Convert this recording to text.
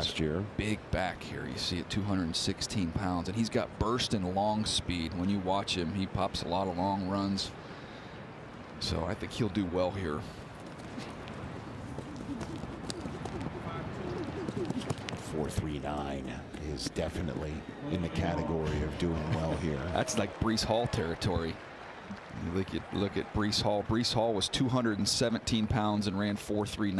last year. Big back here. You see it 216 pounds, and he's got burst and long speed. When you watch him, he pops a lot of long runs. So I think he'll do well here. Four three nine is definitely in the category of doing well here. That's like Breece Hall territory. You look at look at Breece Hall. Breece Hall was 217 pounds and ran 4.39.